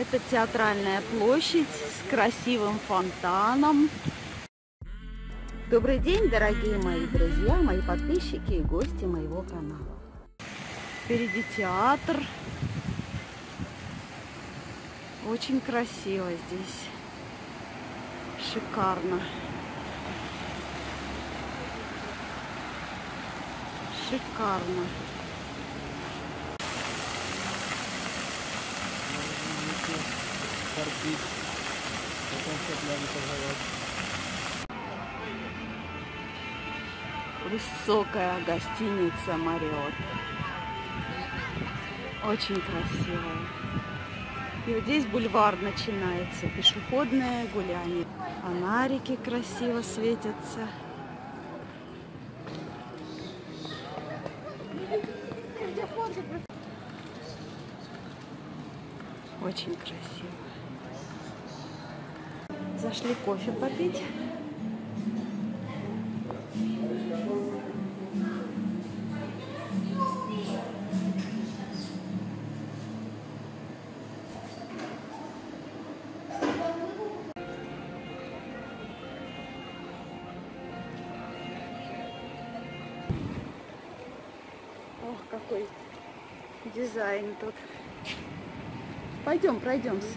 Это театральная площадь с красивым фонтаном. Добрый день, дорогие мои друзья, мои подписчики и гости моего канала. Впереди театр. Очень красиво здесь. Шикарно. Шикарно. Высокая гостиница Мариот. Очень красивая. И вот здесь бульвар начинается. Пешеходное гуляние. Фонарики красиво светятся. Очень красиво. Зашли кофе попить. Ох, какой дизайн тут. Пойдем, пройдемся.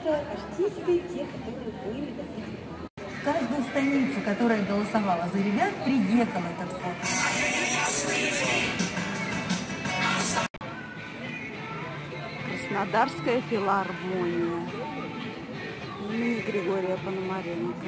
это артисты, те, которые были. В каждую станицу, которая голосовала за ребят, приехал этот фото. Краснодарская филармония имени Григория Пономаренко.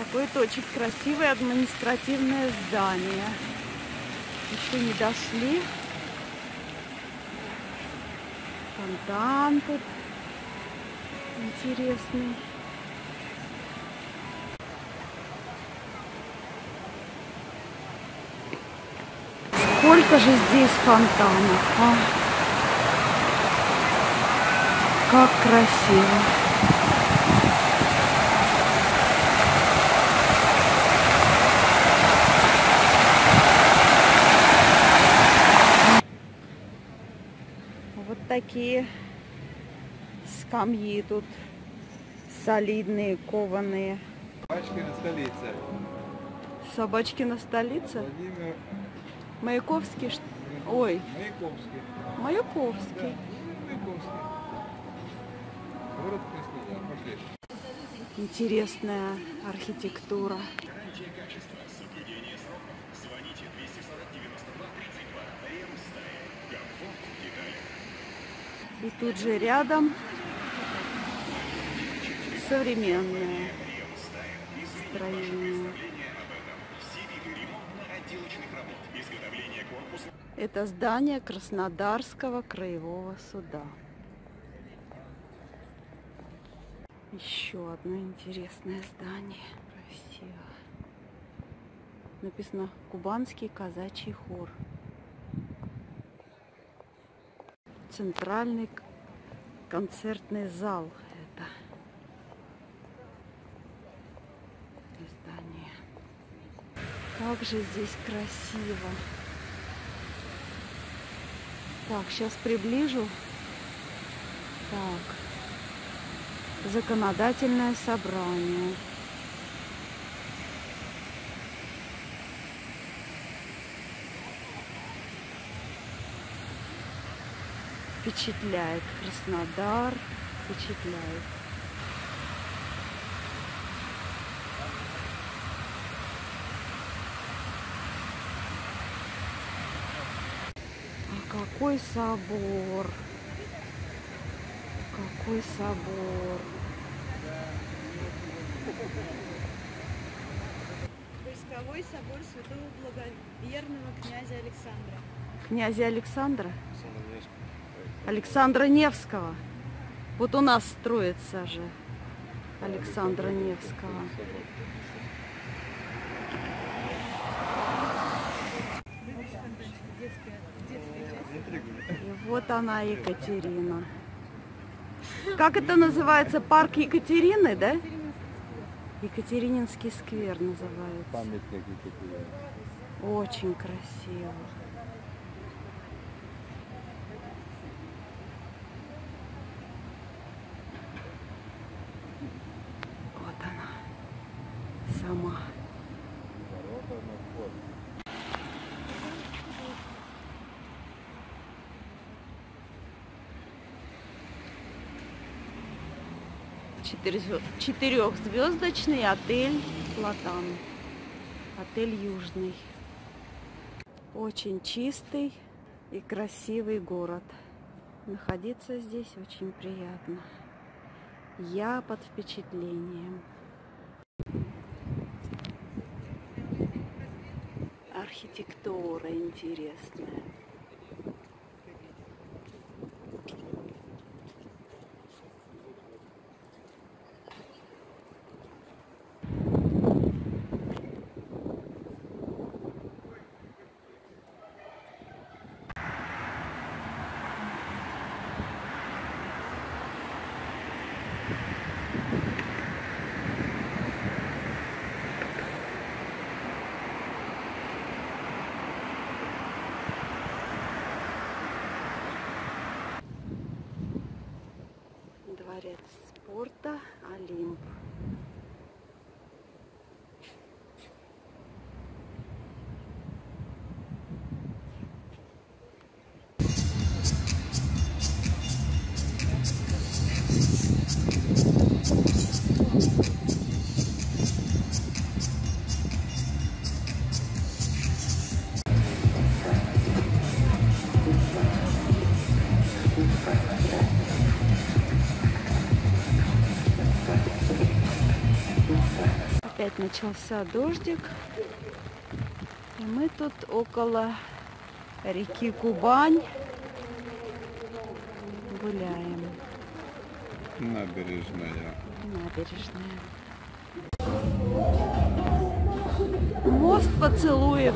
Какое-то очень красивое административное здание. Еще не дошли. Фонтан тут интересный. Сколько же здесь фонтанов, а? Как красиво. Вот такие скамьи тут солидные, кованые. Пачки на столице. Собачки на столице. Владимир Маяковский. ш- Ой, Маяковский. Маяковский. Маяковский. Город Краснодар. Пошли. Интересная архитектура. И тут же рядом современное строение. Это здание Краснодарского краевого суда. Еще одно интересное здание. Красиво. Написано Кубанский казачий хор. Центральный концертный зал это. Здание. Как же здесь красиво. Так, сейчас приближу. Так. Законодательное собрание. Впечатляет Краснодар. Впечатляет. А какой собор! Какой собор! Войсковой собор святого благоверного князя Александра. Князя Александра? Александра Невского. Вот у нас строится же Александра Невского. И вот она, Екатерина. Как это называется? Парк Екатерины, да? Екатерининский сквер называется. Памятник Екатерине. Очень красиво. Вот она. Четырезв- Четырехзвездочный отель Платан. Отель Южный. Очень чистый и красивый город. Находиться здесь очень приятно. Я под впечатлением. Архитектура интересная. Дворец спорта Олимп. Начался дождик. И мы тут около реки Кубань гуляем. Набережная. Набережная. Мост поцелуев.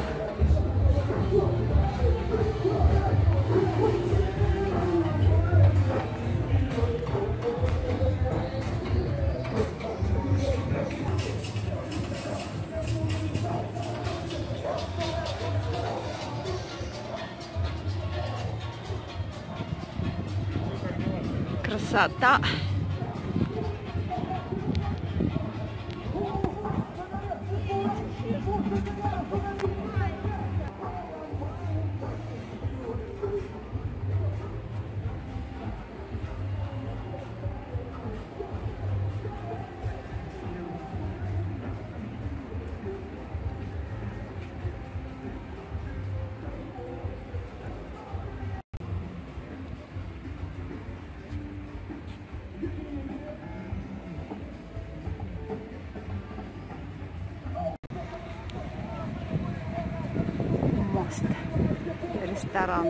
Красота. Мост. that on.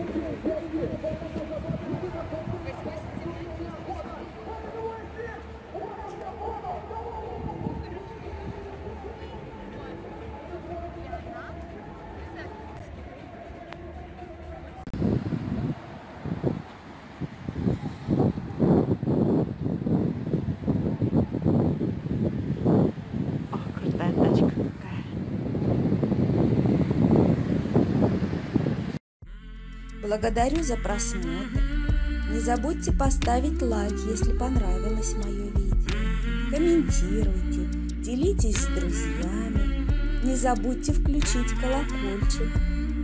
Благодарю за просмотр. Не забудьте поставить лайк, если понравилось мое видео. Комментируйте, делитесь с друзьями. Не забудьте включить колокольчик.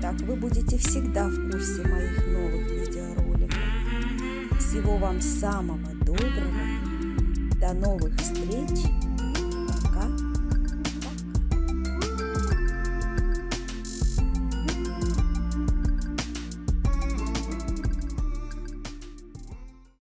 Так вы будете всегда в курсе моих новых видеороликов. Всего вам самого доброго. До новых встреч!